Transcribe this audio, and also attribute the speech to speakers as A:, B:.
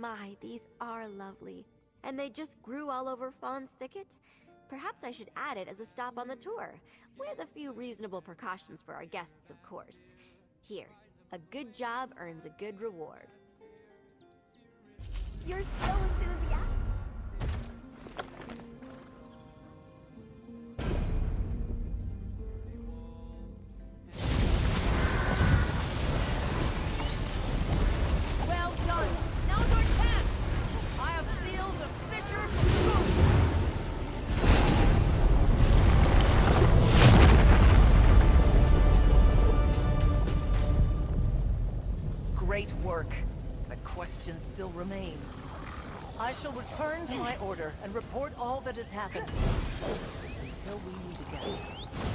A: my, these are lovely. And they just grew all over Fawn's Thicket? Perhaps I should add it as a stop on the tour, with a few reasonable precautions for our guests, of course. Here, a good job earns a good reward. You're so enthusiastic!
B: Work. But questions still remain. I shall return to my order and report all that has happened. Until we meet again.